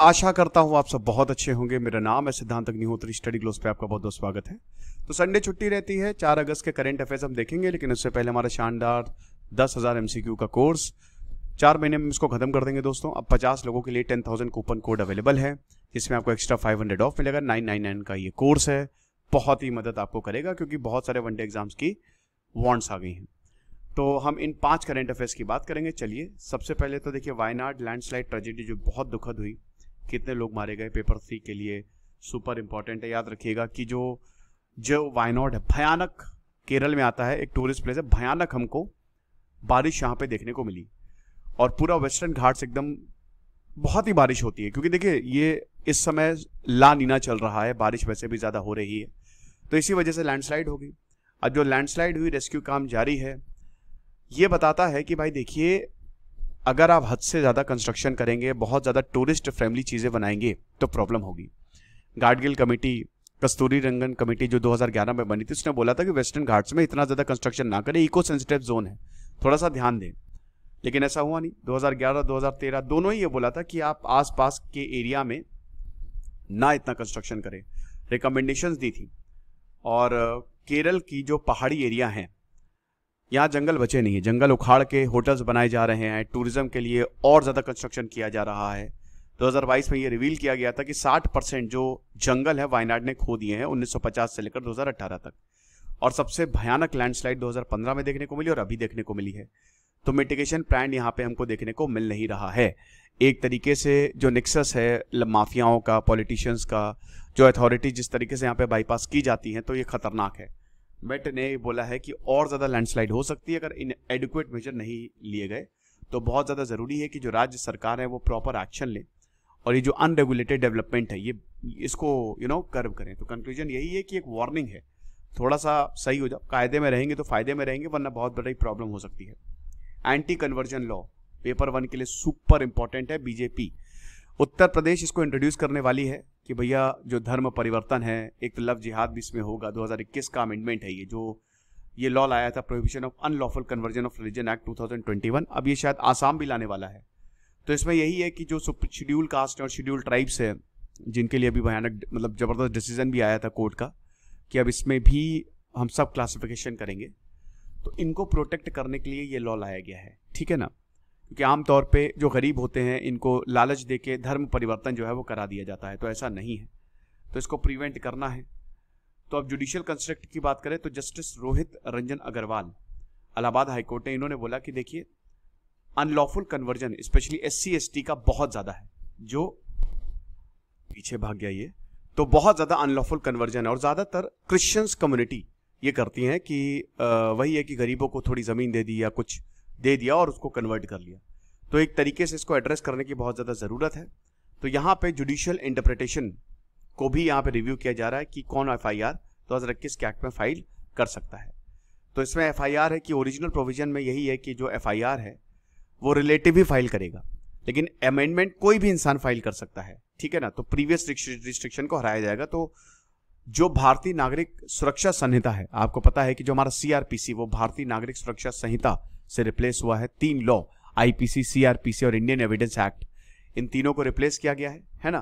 आशा करता हूँ आप सब बहुत अच्छे होंगे। मेरा नाम है सिद्धांत अग्निहोत्री। स्टडी ग्लोस पे आपका बहुत बहुत स्वागत है। तो संडे छुट्टी रहती है, चार अगस्त के करंट अफेयर्स हम देखेंगे, लेकिन उससे पहले हमारा शानदार दस हज़ार एमसीक्यू का कोर्स चार महीने में इसको खत्म कर देंगे दोस्तों। अब पचास लोगों के लिए ten thousand coupon code available है, जिसमें आपको एक्स्ट्रा फाइव हंड्रेड ऑफ़ मिलेगा। नाइन नाइन नाइन का ये कोर्स है। बहुत ही मदद आपको करेगा, क्योंकि बहुत सारे वनडे एग्ज़ाम्स की वॉन्ट्स आ गई हैं। तो हम इन पाँच करंट अफेयर्स की बात करेंगे। चलिए, सबसे पहले तो देखिए वायनाड लैंडस्लाइड ट्रेजिडी जो बहुत दुखद हुई। कितने लोग मारे गए पेपर थ्री के लिए? सुपर इंपॉर्टेंट है। याद रखिएगा कि जो जो वायनॉड है, भयानक केरल में आता है, एक टूरिस्ट प्लेस है, भयानक हमको बारिश यहाँ पे देखने को मिली। और पूरा वेस्टर्न घाट्स एकदम बहुत ही बारिश होती है, क्योंकि देखिए, ये इस समय ला नीना चल रहा है, बारिश वैसे भी ज़्यादा हो रही है। तो इसी वजह से लैंडस्लाइड होगी। अब जो लैंडस्लाइड हुई रेस्क्यू काम जारी है, ये बताता है कि भाई देखिए अगर आप हद से ज़्यादा कंस्ट्रक्शन करेंगे, बहुत ज़्यादा टूरिस्ट फ्रेंडली चीज़ें बनाएँगे तो प्रॉब्लम होगी। गाडगिल कमेटी, कस्तूरी रंगन कमेटी जो 2011 में बनी थी, उसने बोला था कि वेस्टर्न घाट्स में इतना ज़्यादा कंस्ट्रक्शन ना करें इको सेंसिटिव जोन है। थोड़ा सा ध्यान दें। लेकिन ऐसा हुआ नहीं। 2011 2013 दोनों ही ये बोला था कि आप आसपास के एरिया में ना इतना कंस्ट्रक्शन करें। रिकमेंडेशंस दी थी। और, केरल की जो पहाड़ी एरिया हैं यहाँ जंगल बचे नहीं है। जंगल उखाड़ के होटल्स बनाए जा रहे हैं। टूरिज़्म के लिए और ज़्यादा कंस्ट्रक्शन किया जा रहा है। 2022 में ये रिवील किया गया था कि 60 परसेंट जो जंगल है वायनाड ने खो दिए हैं 1950 से लेकर 2018 तक। और सबसे भयानक लैंडस्लाइड 2015 में देखने को मिली और अभी देखने को मिली है। तो मिटिगेशन प्लान यहाँ पे हमको देखने को मिल नहीं रहा है। एक तरीके से जो निक्सस है माफियाओं का पॉलिटिशियंस का, जो अथॉरिटी जिस तरीके से यहाँ पे बाईपास की जाती हैं तो ये खतरनाक है। मेट ने बोला है कि और ज़्यादा लैंडस्लाइड हो सकती है अगर इन एडुकेट मेजर नहीं लिए गए। तो बहुत ज़्यादा ज़रूरी है कि जो राज्य सरकार है वो प्रॉपर एक्शन ले। और ये जो अनरेगुलेटेड डेवलपमेंट है, ये, इसको यू नो कर्व करें। तो कंक्लूजन यही है कि एक वार्निंग है। थोड़ा सा सही हो जाओ। कायदे में रहेंगे तो फ़ायदे में रहेंगे, वरना बहुत बड़ी प्रॉब्लम हो सकती है। Anti conversion law paper one के लिए सुपर इंपॉर्टेंट है बीजेपी उत्तर प्रदेश इसको इंट्रोड्यूस करने वाली है। कि भैया जो धर्म परिवर्तन है, एक तो लव जिहाद भी इसमें होगा। 2021 का अमेंडमेंट है ये, जो ये लॉ लाया था prohibition of unlawful conversion of religion act 2021 अब ये शायद आसाम भी लाने वाला है। तो इसमें यही है कि जो शेड्यूल कास्ट और शेड्यूल ट्राइब्स है, जिनके लिए अभी भयानक मतलब ज़बरदस्त डिसीज़न भी आया था कोर्ट का, कि अब इसमें भी हम सब क्लासिफिकेशन करेंगे। तो इनको प्रोटेक्ट करने के लिए ये लॉ लाया गया है। ठीक है ना? क्योंकि आमतौर पे जो गरीब होते हैं, इनको लालच दे के धर्म परिवर्तन जो है वो करा दिया जाता है तो ऐसा नहीं है। तो इसको प्रिवेंट करना है। तो अब जुडिशियल कंस्ट्रक्ट की बात करें तो justice Rohit Ranjan Agarwal, Allahabad high court ने इन्होंने बोला कि देखिए unlawful conversion specially S C का बहुत ज़्यादा है। जो पीछे भाग गया ये तो बहुत ज़्यादा अनलॉफुल कन्वर्जन है। और ज़्यादातर क्रिश्चियंस कम्युनिटी ये करती हैं कि वही है कि गरीबों को थोड़ी ज़मीन दे दी या कुछ दे दिया और उसको कन्वर्ट कर लिया। तो एक तरीके से इसको एड्रेस करने की बहुत ज़्यादा ज़रूरत है। तो यहाँ पे जुडिशियल इंटरप्रिटेशन को भी यहाँ पे रिव्यू किया जा रहा है कि कौन एफ़ आई आर दो हज़ार इक्कीस के एक्ट में फ़ाइल कर सकता है। तो इसमें एफ़ आई आर है कि ओरिजिनल प्रोविज़न में यही है कि जो एफ़ आई आर है, वो रिलेटिव ही फ़ाइल करेगा। लेकिन अमेंडमेंट कोई भी इंसान फ़ाइल कर सकता है, ठीक है ना? तो प्रीवियस रिस्ट्रिक्शन को हराया जाएगा। तो जो भारतीय नागरिक सुरक्षा संहिता है, आपको पता है कि जो हमारा सीआरपीसी वो भारतीय नागरिक सुरक्षा संहिता से रिप्लेस हुआ है तीन लॉ आईपीसी सीआरपीसी और इंडियन एविडेंस एक्ट इन तीनों को रिप्लेस किया गया है है ना?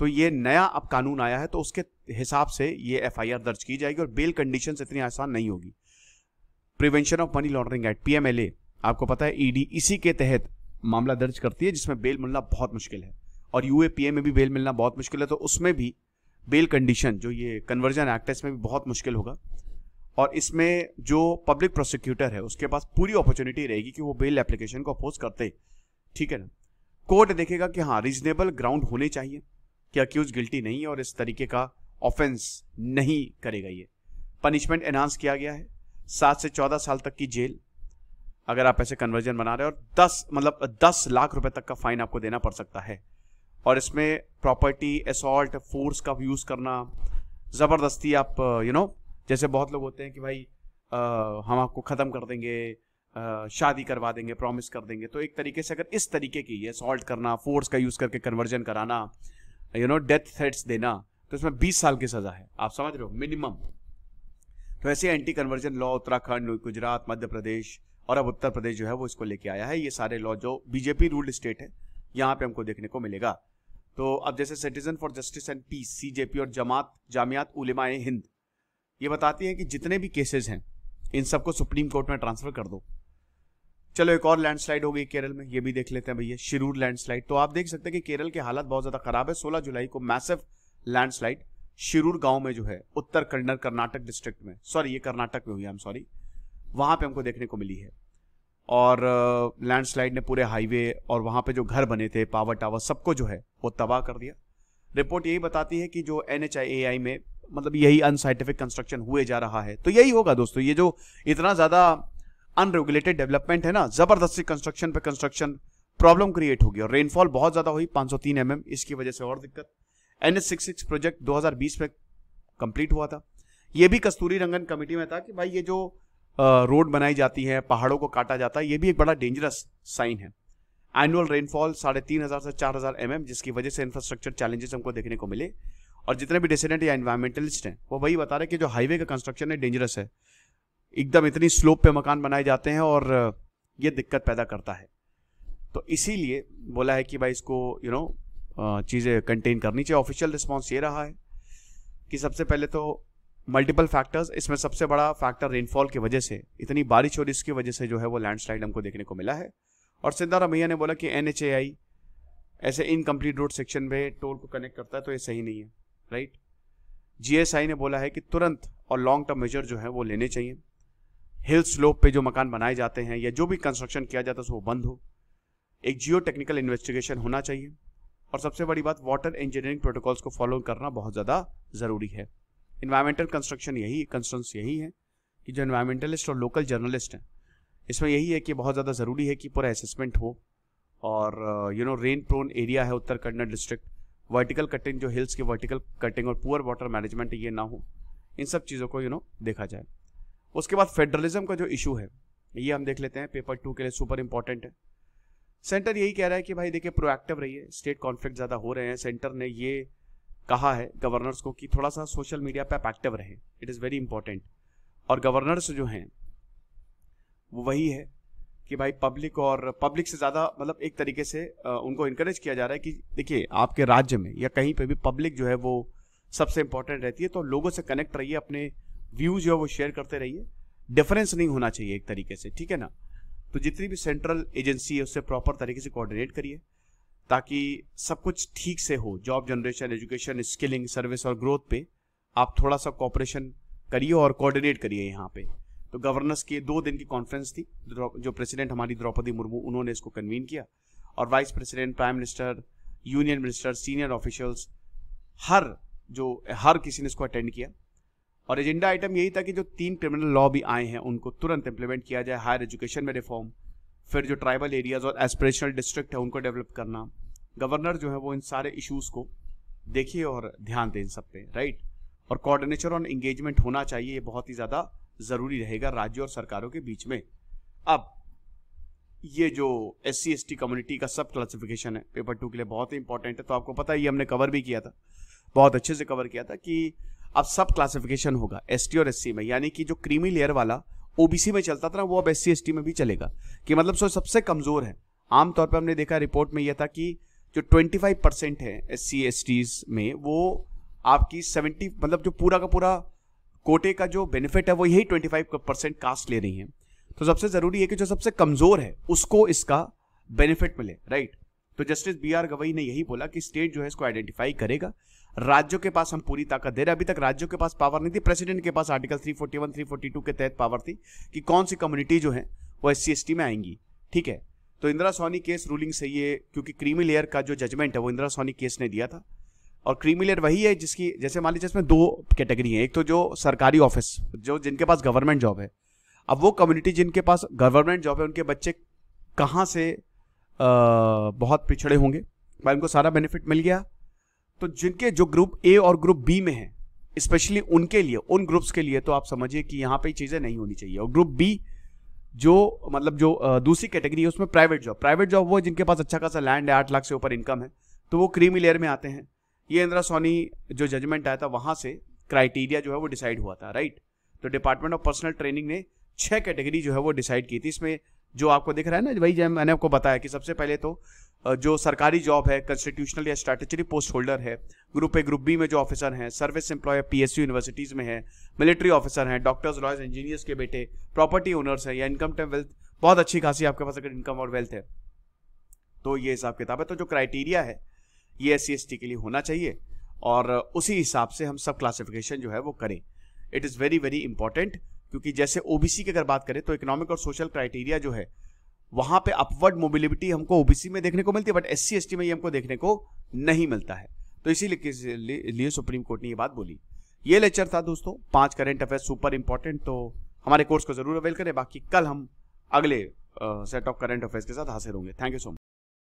तो ये नया अब कानून आया है तो उसके हिसाब से ये एफआईआर दर्ज की जाएगी और बेल कंडीशन इतनी आसान नहीं होगी। Prevention of money laundering act PMLA आपको पता है ईडी इसी के तहत मामला दर्ज करती है, जिसमें बेल मिलना बहुत मुश्किल है। और यूएपीए में भी बेल मिलना बहुत मुश्किल है तो उसमें भी बेल कंडीशन जो ये कन्वर्जन एक्ट है, इसमें भी बहुत मुश्किल होगा। और इसमें जो पब्लिक प्रोसिक्यूटर है, उसके पास पूरी अपॉर्चुनिटी रहेगी कि वो बेल एप्लीकेशन को अपोज करते। ठीक है ना? कोर्ट देखेगा कि हाँ रीजनेबल ग्राउंड होने चाहिए कि अक्यूज गिल्टी नहीं है और इस तरीके का ऑफेंस नहीं करेगा ये पनिशमेंट एनहांस किया गया है। सात से चौदह साल तक की जेल अगर आप ऐसे कन्वर्जन बना रहे हो, और दस मतलब दस लाख रुपए तक का फाइन आपको देना पड़ सकता है। और इसमें प्रॉपर्टी असॉल्ट फोर्स का यूज़ करना, ज़बरदस्ती आप यू नो जैसे बहुत लोग होते हैं कि भाई आ, हम आपको ख़त्म कर देंगे आ, शादी करवा देंगे प्रॉमिस कर देंगे। तो एक तरीके से अगर इस तरीके की ये सॉल्ट करना फोर्स का यूज़ करके कन्वर्जन कराना यू नो डेथ थ्रेट्स देना तो इसमें 20 साल की सज़ा है। आप समझ रहे हो? मिनिमम तो ऐसे anti conversion law Uttarakhand Gujarat Madhya Pradesh और अब उत्तर प्रदेश जो है वो इसको लेके आया है। ये सारे लॉ जो बीजेपी रूल्ड स्टेट है यहाँ पे हमको देखने को मिलेगा। तो अब जैसे citizens for justice and peace CJP और जमात जामियात उलेमाए हिंद ये बताती है कि जितने भी केसेस हैं, इन सबको सुप्रीम कोर्ट में ट्रांसफ़र कर दो। चलो एक और लैंडस्लाइड हो गई केरल में, ये भी देख लेते हैं भैया, शिरूर लैंडस्लाइड तो आप देख सकते हैं कि केरल के हालत बहुत ज़्यादा खराब है। 16 जुलाई को मैसिव लैंडस्लाइड शिरूर गाँव में जो है, उत्तर कन्नड़ कर्नाटक डिस्ट्रिक्ट में। सॉरी ये कर्नाटक में हुई आई एम सॉरी वहाँ पे हमको देखने को मिली है। और लैंडस्लाइड ने पूरे हाईवे और वहाँ पे जो घर बने थे पावर टावर सबको जो है, वो तबाह कर दिया। रिपोर्ट यही बताती है कि जो एन में मतलब यही अनसाइंटिफिक कंस्ट्रक्शन हुए जा रहा है। तो यही होगा दोस्तों ये जो इतना ज़्यादा अनरेगुलेटेड डेवलपमेंट है ना ज़बरदस्ती कंस्ट्रक्शन पे कंस्ट्रक्शन प्रॉब्लम क्रिएट होगी और रेनफॉल बहुत ज़्यादा हुई 503 एमएम mm, इसकी वजह से और दिक्कत। एन सिक्स प्रोजेक्ट 2020 में कंप्लीट हुआ था। ये भी कस्तूरी रंगन कमेटी में था कि भाई ये जो रोड बनाई जाती है पहाड़ों को काटा जाता है ये भी एक बड़ा डेंजरस साइन है। एनुअल रेनफॉल साढ़े तीन हज़ार से चार हज़ार एम जिसकी वजह से इंफ्रास्ट्रक्चर चैलेंजेस हमको देखने को मिले। और जितने भी डिसिडेंट या इन्वायरमेंटलिस्ट हैं, वो वही बता रहे कि जो हाईवे का कंस्ट्रक्शन है डेंजरस है। एकदम इतनी स्लोप पे मकान बनाए जाते हैं और ये दिक्कत पैदा करता है। तो इसीलिए बोला है कि भाई इसको यू नो चीज़ें कंटेन करनी चाहिए। ऑफिशियल रिस्पॉन्स ये रहा है कि सबसे पहले तो मल्टीपल फैक्टर्स इसमें सबसे बड़ा फैक्टर रेनफॉल की वजह से, इतनी बारिश और इसकी वजह से जो है वो लैंडस्लाइड हमको देखने को मिला है। और सिद्धारमैया ने बोला कि एन ऐसे इनकम्प्लीट रोड सेक्शन में टोल को कनेक्ट करता है तो ये सही नहीं है। राइट? जीएसआई ने बोला है कि तुरंत और लॉन्ग टर्म मेजर जो है वो लेने चाहिए। हिल स्लोप पे जो मकान बनाए जाते हैं या जो भी कंस्ट्रक्शन किया जाता है वो बंद हो। एक जियो टेक्निकल इन्वेस्टिगेशन होना चाहिए। और सबसे बड़ी बात वाटर इंजीनियरिंग प्रोटोकॉल्स को फॉलो करना बहुत ज़्यादा ज़रूरी है। इन्वायरमेंटल कंस्ट्रक्शन यही कंस्ट्रंस यही है कि जो इन्वायरमेंटलिस्ट और लोकल जर्नलिस्ट हैं, इसमें यही है कि बहुत ज़्यादा ज़रूरी है कि पूरा असेसमेंट हो। और you know rain prone area है Uttar Kannada district vertical cutting जो हिल्स की वर्टिकल कटिंग और पुअर वाटर मैनेजमेंट ये ना हो। इन सब चीज़ों को यू नो देखा जाए। उसके बाद फेडरलिज्म का जो इशू है, ये हम देख लेते हैं। पेपर टू के लिए सुपर इंपॉर्टेंट है। सेंटर यही कह रहा है कि भाई, देखिए प्रोएक्टिव रहिए। स्टेट कॉन्फ्लिक्ट ज़्यादा हो रहे हैं। सेंटर ने ये कहा है गवर्नर्स को कि थोड़ा सा सोशल मीडिया पे एक्टिव रहे। इट इज़ वेरी इंपॉर्टेंट और गवर्नर्स जो हैं, वो वही है कि भाई पब्लिक और पब्लिक से ज़्यादा मतलब एक तरीके से उनको इनकरेज किया जा रहा है कि देखिए, आपके राज्य में या कहीं पे भी पब्लिक जो है वो सबसे इंपॉर्टेंट रहती है तो लोगों से कनेक्ट रहिए, अपने व्यूज़ जो है वो शेयर करते रहिए। डिफरेंस नहीं होना चाहिए एक तरीके से, ठीक है ना? तो जितनी भी सेंट्रल एजेंसी है, उससे प्रॉपर तरीके से कोऑर्डिनेट करिए, ताकि सब कुछ ठीक से हो। Job generation education skilling service और ग्रोथ पे आप थोड़ा सा कॉपरेशन करिए और कोऑर्डिनेट करिए यहाँ पे। तो गवर्नर्स की दो दिन की कॉन्फ्रेंस थी जो प्रेसिडेंट हमारी द्रौपदी मुर्मू, उन्होंने इसको कन्वीन किया। और vice president prime minister union minister senior officials हर जो, हर किसी ने इसको अटेंड किया। और एजेंडा आइटम यही था कि जो तीन क्रिमिनल लॉ भी आए हैं, उनको तुरंत इंप्लीमेंट किया जाए हायर एजुकेशन में रिफॉर्म फिर जो ट्राइबल एरियाज़ और एस्पिरेशनल डिस्ट्रिक्ट है, उनको डेवलप करना। गवर्नर जो है वो इन सारे इश्यूज़ को देखिए और ध्यान दें इन सब पे राइट और कोऑर्डिनेशन और इंगेजमेंट होना चाहिए, ये बहुत ही ज़्यादा ज़रूरी रहेगा राज्यों और सरकारों के बीच में। अब, ये जो S C S T community का सब क्लासिफिकेशन है पेपर टू के लिए बहुत ही इंपॉर्टेंट है तो आपको पता है ये हमने कवर भी किया था, बहुत अच्छे से कवर किया था कि अब सब क्लासिफिकेशन होगा एसटी और एससी में, यानी कि जो क्रीमी लेयर वाला ओबीसी में चलता था ना, वो अब एस सी में भी चलेगा। कि मतलब सो सबसे कमज़ोर है। आमतौर पर हमने देखा रिपोर्ट में यह था कि जो 25 परसेंट है एस सी में, वो आपकी 70 मतलब जो पूरा का पूरा कोटे का जो बेनिफिट है वो यही 25 परसेंट कास्ट ले रही है। तो सबसे ज़रूरी है कि जो सबसे कमज़ोर है, उसको इसका बेनिफिट मिले राइट तो जस्टिस बी आर गवई ने यही बोला कि स्टेट जो है इसको आइडेंटिफाई करेगा। राज्यों के पास हम पूरी ताकत दे रहे अभी तक राज्यों के पास पावर नहीं थी प्रेसिडेंट के पास आर्टिकल 341 342 के तहत पावर थी कि कौन सी कम्युनिटी जो है वो एस सी में आएँगी, ठीक है? तो इंदिरा सोनी केस रूलिंग से ये, क्योंकि क्रीमी लेयर का जो जजमेंट है वो इंदिरा सोनी केस ने दिया था। और क्रीमी लेयर वही है जिसकी जैसे मान लीजिए इसमें दो कैटेगरी है। एक तो जो सरकारी ऑफ़िस जो जिनके पास गवर्नमेंट जॉब है। अब वो कम्युनिटी जिनके पास गवर्नमेंट जॉब है उनके बच्चे कहाँ से आ, बहुत पिछड़े होंगे? भाई उनको सारा बेनिफिट मिल गया। तो जिनके जो ग्रुप ए और ग्रुप बी में है स्पेशली उनके लिए उन ग्रुप्स के लिए तो आप समझिए कि यहाँ पे चीज़ें नहीं होनी चाहिए। और ग्रुप बी जो मतलब जो दूसरी कैटेगरी है उसमें प्राइवेट जॉब प्राइवेट जॉब वो जिनके पास अच्छा खासा लैंड है आठ लाख से ऊपर इनकम है। तो वो क्रीमी लेयर में आते हैं। ये इंदिरा सोनी जो जजमेंट आया था, वहाँ से क्राइटेरिया जो है वो डिसाइड हुआ था राइट तो डिपार्टमेंट ऑफ़ पर्सनल ट्रेनिंग ने छह कैटेगरी जो है वो डिसाइड की थी। इसमें जो आपको दिख रहा है ना, वही मैंने आपको बताया कि सबसे पहले तो जो सरकारी जॉब है कंस्टिट्यूशनल या स्ट्रेटेजरी पोस्ट होल्डर है ग्रुप ए ग्रुप बी में जो ऑफिसर हैं सर्विस एम्प्लॉय पीएसयू यूनिवर्सिटीज में है मिलिट्री ऑफिसर हैं डॉक्टर्स लॉयर्स इंजीनियर्स के बेटे प्रॉपर्टी ओनर्स हैं, या इनकम टैक्स वेल्थ बहुत अच्छी खासी आपके पास अगर इनकम और वेल्थ है तो ये हिसाब किताब है। तो जो क्राइटेरिया है ये एस सी के लिए होना चाहिए और उसी हिसाब से हम सब क्लासिफिकेशन जो है वो करें। It is very very important क्योंकि जैसे ओबीसी की अगर बात करें तो इकोनॉमिक और सोशल क्राइटेरिया जो है, वहाँ पे अपवर्ड मोबिलिटी हमको ओबीसी में देखने को मिलती है बट एस सी में ये हमको देखने को नहीं मिलता है। तो इसीलिए लिए सुप्रीम कोर्ट ने ये बात बोली। ये लेक्चर था दोस्तों, पाँच करेंट अफेयर सुपर इंपॉर्टेंट तो हमारे कोर्स को ज़रूर अवेल करें, बाकी कल हम अगले सेट ऑफ़ करेंट अफेयर्स के साथ हाजिर होंगे। Thank you so much